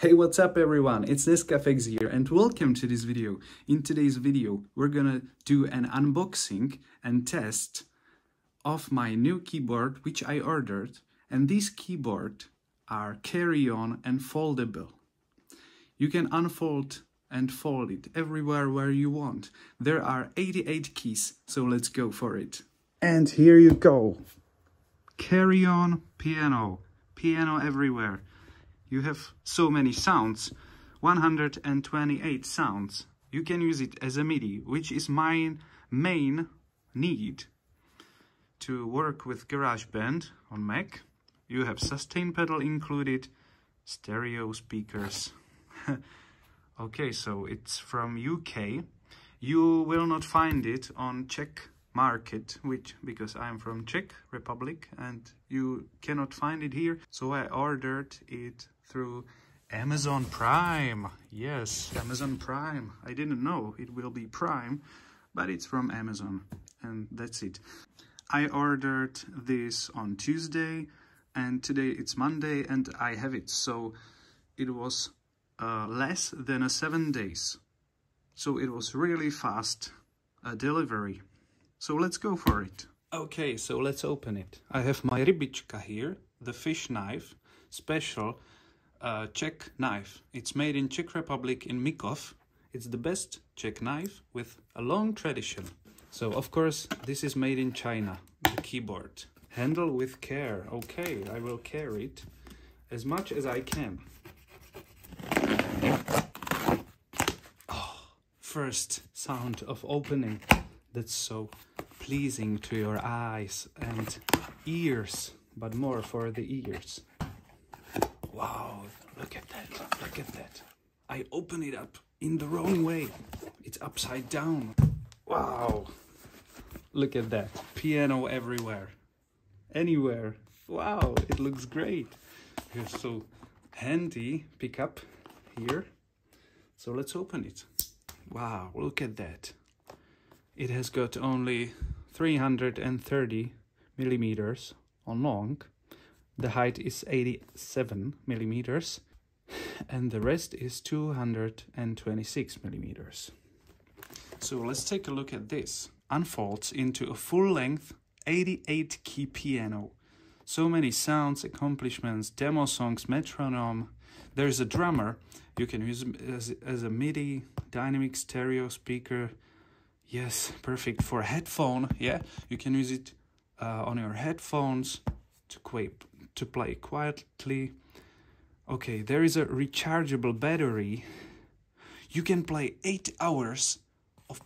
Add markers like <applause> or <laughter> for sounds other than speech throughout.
Hey, what's up everyone? It's Nescafex here and welcome to this video. In today's video, we're gonna do an unboxing and test of my new keyboard which I ordered and these keyboard are carry-on and foldable. You can unfold and fold it everywhere where you want. There are 88 keys, so let's go for it. And here you go. Carry-on piano. Piano everywhere you have so many sounds, 128 sounds. You can use it as a MIDI, which is my main need to work with GarageBand on Mac. You have sustain pedal included, stereo speakers. <laughs> okay, so it's from UK. You will not find it on Czech market which because I'm from Czech Republic and you cannot find it here so I ordered it through Amazon Prime. Yes, Amazon Prime. I didn't know it will be Prime, but it's from Amazon and that's it. I ordered this on Tuesday and today it's Monday and I have it. So it was uh, less than a seven days. So it was really fast a delivery. So let's go for it. Okay, so let's open it. I have my rybička here, the fish knife, special uh, Czech knife. It's made in Czech Republic in Mikov. It's the best Czech knife with a long tradition. So of course this is made in China, the keyboard. Handle with care. Okay, I will carry it as much as I can. Oh, first sound of opening. That's so pleasing to your eyes and ears, but more for the ears. Wow, look at that, look at that. I open it up in the wrong way. It's upside down. Wow, look at that. Piano everywhere, anywhere. Wow, it looks great. It's so handy pickup here. So let's open it. Wow, look at that. It has got only 330 millimeters on long the height is 87 millimeters and the rest is 226 millimeters. So let's take a look at this. Unfolds into a full-length 88 key piano. So many sounds, accomplishments, demo songs, metronome. There's a drummer. You can use as, as a MIDI, dynamic stereo speaker. Yes, perfect for headphone. Yeah, you can use it uh, on your headphones to quape to play quietly. Okay, there is a rechargeable battery. You can play 8 hours of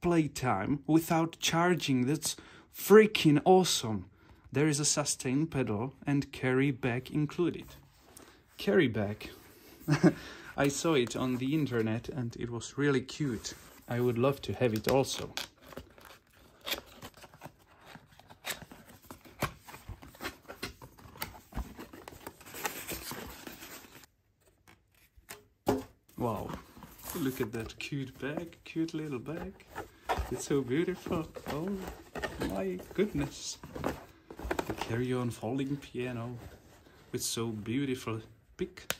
playtime without charging. That's freaking awesome. There is a sustain pedal and carry bag included. Carry bag. <laughs> I saw it on the internet and it was really cute. I would love to have it also. Wow, look at that cute bag, cute little bag. It's so beautiful. Oh my goodness. The carry-on folding piano with so beautiful pick.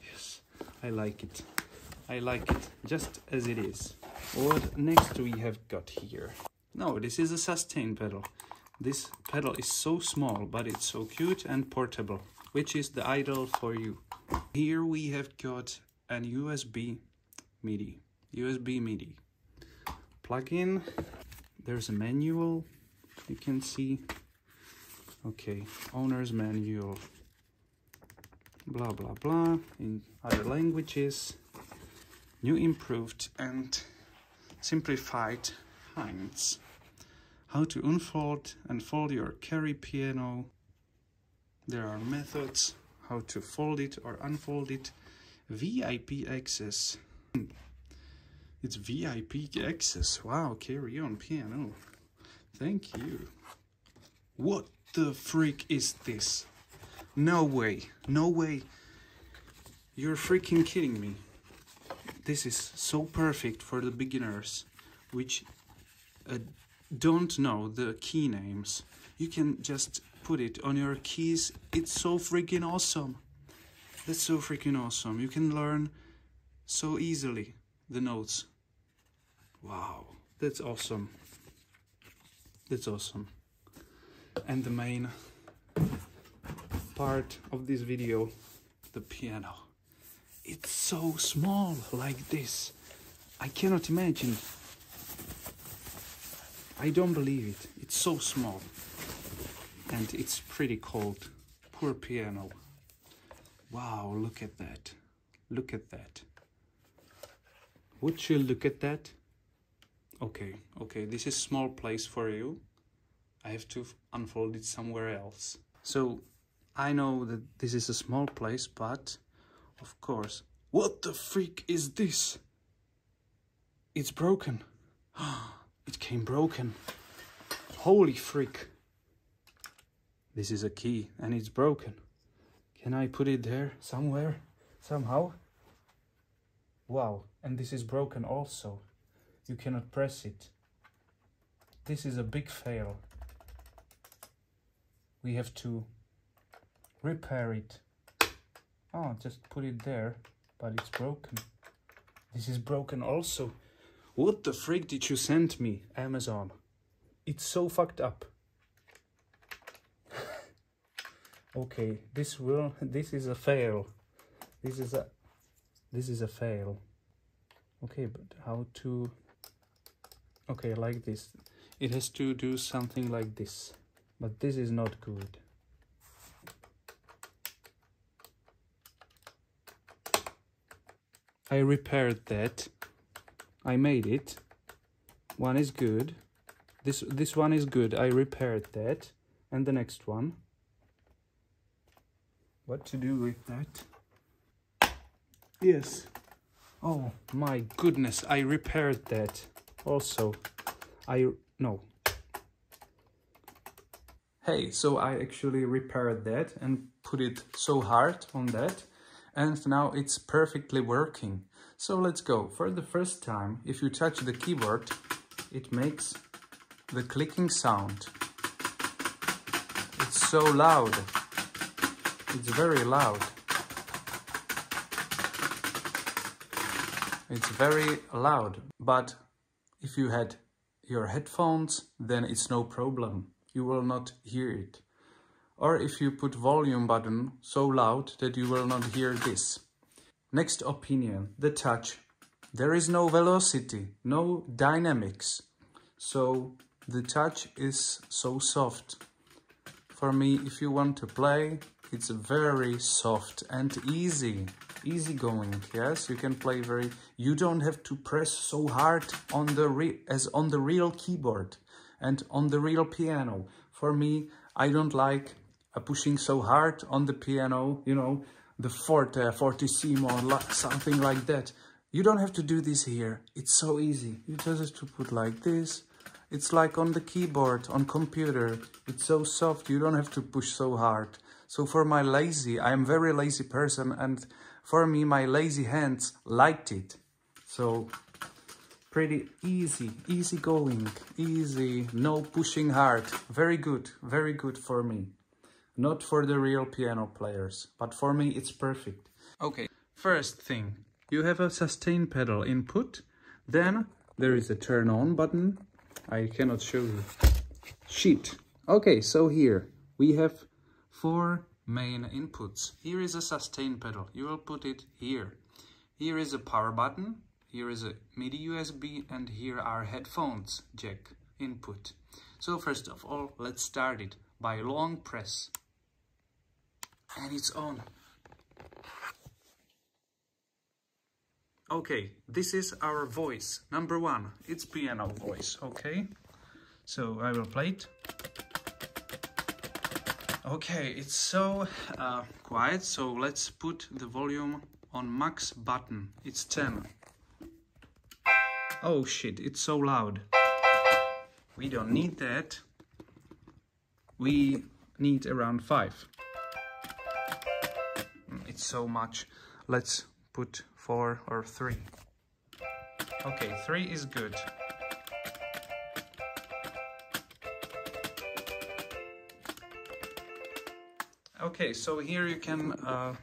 Yes, I like it. I like it just as it is. What next we have got here? No, this is a sustain pedal. This pedal is so small, but it's so cute and portable, which is the ideal for you. Here we have got and USB MIDI. USB MIDI. Plug in. There's a manual you can see. Okay, owner's manual. Blah, blah, blah. In other languages. New improved and simplified hints. How to unfold and fold your carry piano. There are methods how to fold it or unfold it VIP access. It's VIP access. Wow, carry on piano. Thank you. What the freak is this? No way. No way. You're freaking kidding me. This is so perfect for the beginners, which uh, don't know the key names. You can just put it on your keys. It's so freaking awesome. That's so freaking awesome. You can learn so easily the notes. Wow, that's awesome. That's awesome. And the main part of this video, the piano. It's so small like this. I cannot imagine. I don't believe it. It's so small. And it's pretty cold. Poor piano. Wow, look at that. Look at that. Would you look at that? Okay, okay, this is small place for you. I have to unfold it somewhere else. So, I know that this is a small place, but of course. What the freak is this? It's broken. <gasps> it came broken. Holy freak. This is a key and it's broken. Can I put it there somewhere? Somehow? Wow, and this is broken also. You cannot press it. This is a big fail. We have to repair it. Oh, just put it there, but it's broken. This is broken also. What the freak did you send me, Amazon? It's so fucked up. Okay, this will, this is a fail. This is a, this is a fail. Okay, but how to, okay, like this. It has to do something like this, but this is not good. I repaired that. I made it. One is good. This this one is good. I repaired that. And the next one. What to do with that? Yes. Oh my goodness, I repaired that. Also, I no. Hey, so I actually repaired that and put it so hard on that and now it's perfectly working. So let's go. For the first time, if you touch the keyboard, it makes the clicking sound. It's so loud. It's very loud. It's very loud, but if you had your headphones, then it's no problem. You will not hear it or if you put volume button so loud that you will not hear this. Next opinion, the touch. There is no velocity, no dynamics. So the touch is so soft. For me, if you want to play, it's very soft and easy. Easy going, yes, you can play very, you don't have to press so hard on the re as on the real keyboard and on the real piano. For me, I don't like uh, pushing so hard on the piano, you know, the forte, fortissimo, something like that. You don't have to do this here. It's so easy. You just have to put like this. It's like on the keyboard, on computer. It's so soft, you don't have to push so hard. So for my lazy, I am very lazy person and for me, my lazy hands liked it. So pretty easy, easy going, easy, no pushing hard. Very good, very good for me. Not for the real piano players, but for me it's perfect. Okay, first thing, you have a sustain pedal input, then there is a turn on button. I cannot show you. Sheet. Okay, so here we have four main inputs. Here is a sustain pedal. You will put it here. Here is a power button. Here is a MIDI USB and here are headphones jack input. So first of all, let's start it by long press and it's on. Okay, this is our voice. Number one, it's piano voice, okay? So I will play it. Okay, it's so uh, quiet, so let's put the volume on max button. It's 10. Oh shit, it's so loud. We don't need that. We need around 5 it's so much. Let's put four or three. Okay, three is good. Okay, so here you can uh,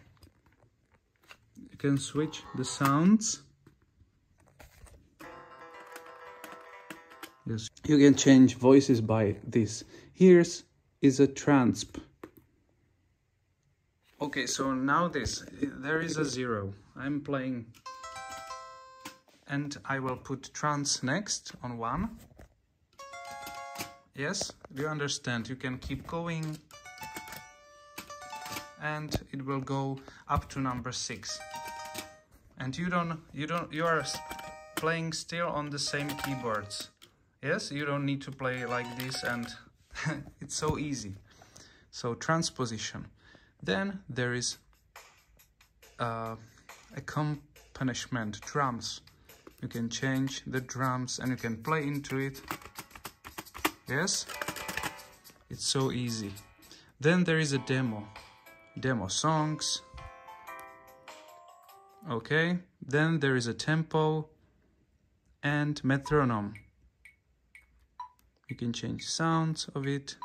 can switch the sounds. Yes, you can change voices by this. Here's is a transp. Okay, so now this, there is a zero. I'm playing and I will put trans next on one. Yes, do you understand? You can keep going and it will go up to number six. And you don't, you don't, you are playing still on the same keyboards. Yes, you don't need to play like this and <laughs> it's so easy. So transposition. Then there is uh, accompaniment, drums. You can change the drums and you can play into it. Yes, it's so easy. Then there is a demo, demo songs. Okay, then there is a tempo and metronome. You can change sounds of it.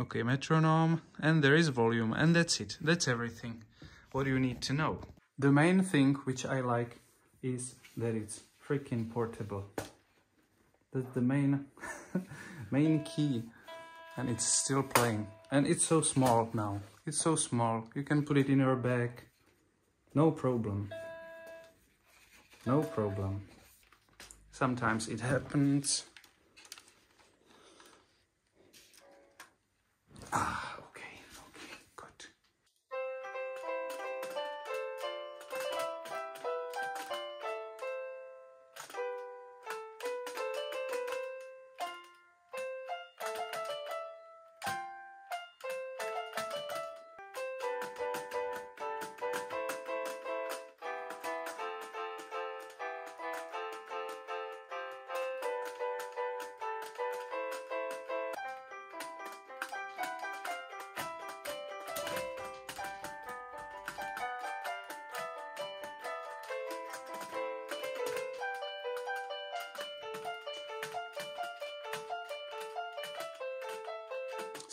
Okay, metronome, and there is volume, and that's it. That's everything. What do you need to know? The main thing which I like is that it's freaking portable. That's the main, <laughs> main key, and it's still playing. And it's so small now. It's so small. You can put it in your bag. No problem. No problem. Sometimes it happens. Ah.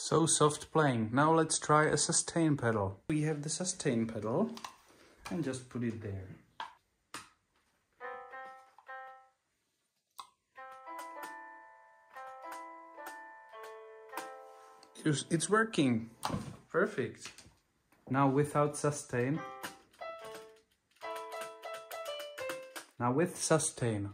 So soft playing. Now let's try a sustain pedal. We have the sustain pedal and just put it there. It's working. Perfect. Now without sustain. Now with sustain.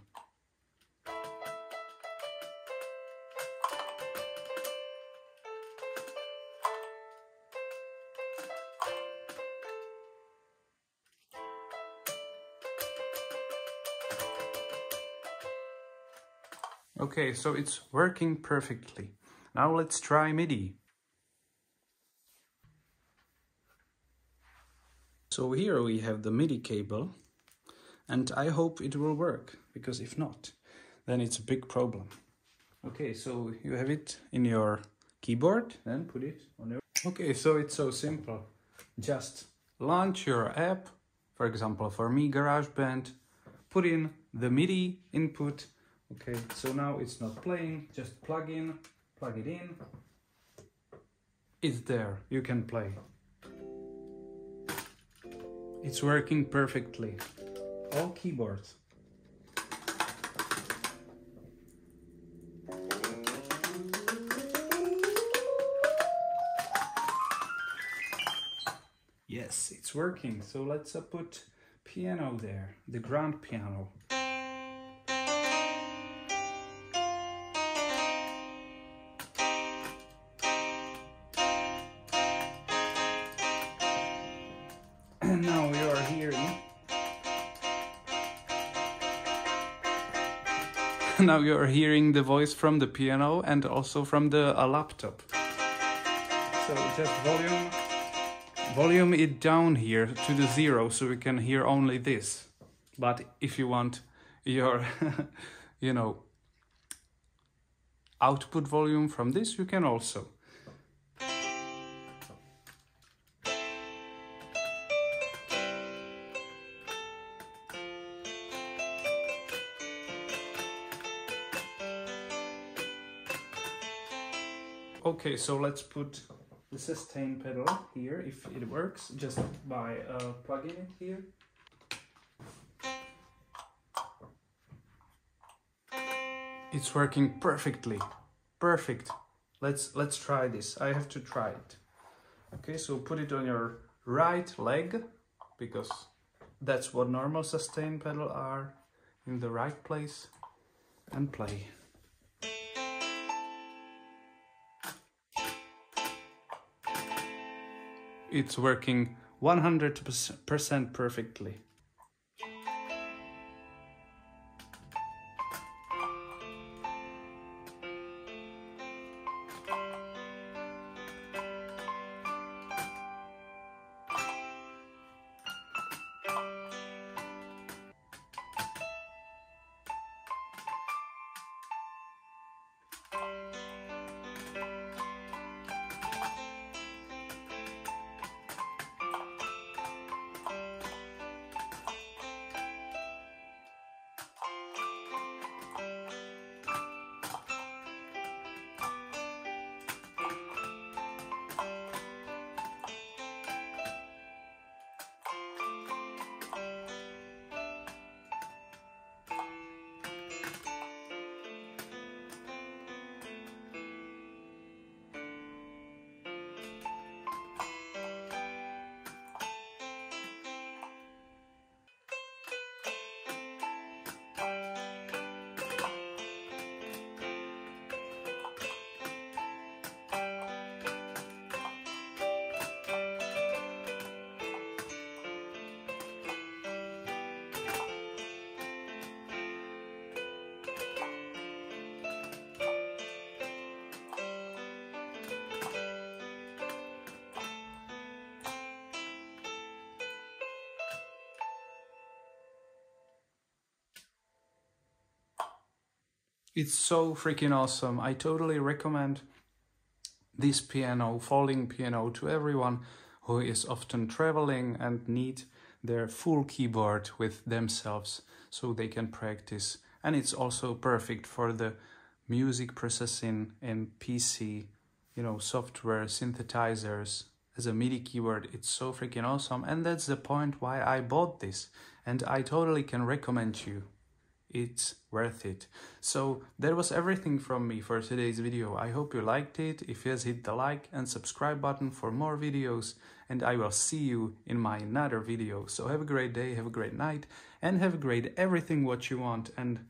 Okay, so it's working perfectly. Now let's try MIDI. So here we have the MIDI cable and I hope it will work because if not, then it's a big problem. Okay, so you have it in your keyboard, then put it on your... Okay, so it's so simple. Just launch your app, for example, for me GarageBand, put in the MIDI input Okay, so now it's not playing, just plug in, plug it in. It's there, you can play. It's working perfectly. All keyboards. Yes, it's working. So let's uh, put piano there, the grand piano. Now you are hearing the voice from the piano and also from the uh, laptop. So just volume volume it down here to the zero so we can hear only this. But if you want your <laughs> you know output volume from this you can also Okay, so let's put the sustain pedal here if it works just by uh, plugging it here. It's working perfectly. Perfect. Let's let's try this. I have to try it. Okay, so put it on your right leg because that's what normal sustain pedal are in the right place and play. It's working 100% perfectly. It's so freaking awesome. I totally recommend this piano, folding piano, to everyone who is often traveling and need their full keyboard with themselves so they can practice. And it's also perfect for the music processing in PC, you know, software, synthesizers. As a MIDI keyboard, it's so freaking awesome. And that's the point why I bought this. And I totally can recommend you it's worth it. So that was everything from me for today's video. I hope you liked it. If yes, hit the like and subscribe button for more videos and I will see you in my another video. So have a great day, have a great night and have a great everything what you want and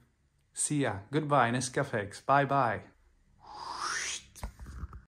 see ya. Goodbye, Nescafex. Bye bye.